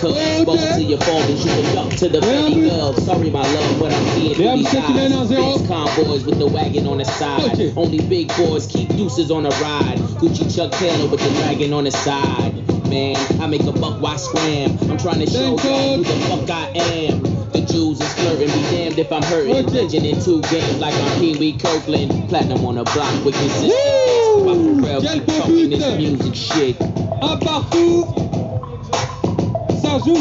cub. Ball to your and shoot a duck to the belly glove. Sorry, my love, but I'm seeing through these eyes. Big convoys with the wagon on the side. Only big boys keep deuces on the ride. Gucci Chuck Taylor with the dragon on the side. Man, I make a buck, why scram? I'm trying to show y'all who the fuck I am. The Jews is flirting, be damned if I'm hurting. Legend in two games like I'm Pee Wee Kirkland. Platinum on the block with consistency. My Pharrell talking this music shit. Un partout. azul.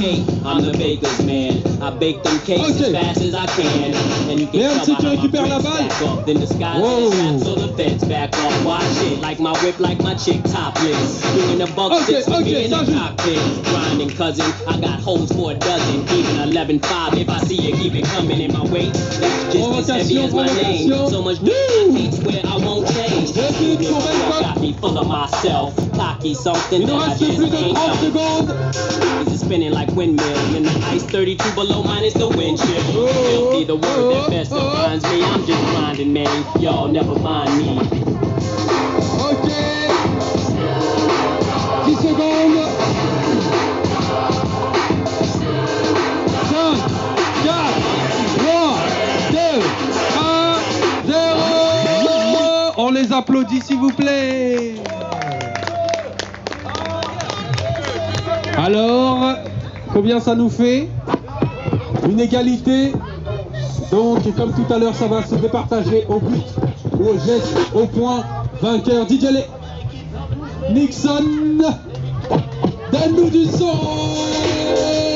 Cake, I'm the baker's man. I bake them cakes Ok. as fast as I can. And you can Merde, tell si how my la bricks up. Then the skies Wow. so the feds back up. Watch it, like my whip, like my chick topless. Bringing a buck Ok, six with ok, me in ça the cockpit. Grinding cousin, I got holes for a dozen. Even 11-5, if I see you, keep it coming in my way. That's just as heavy as my name. So much I can't swear I won't change. Full of myself. Cocky, something Il that I just ain't 30 done. secondes. Is spinning like windmill in the ice 32 below minus the wind chill. Filthy, the word that best defines me. I'm just grinding, man. Y'all never mind me. Ok. Les applaudit s'il vous plaît. Alors, combien ça nous fait Une égalité. Donc, comme tout à l'heure, ça va se départager au but, au geste, au point. Vainqueur, DJ. Nixon. Donne-nous du son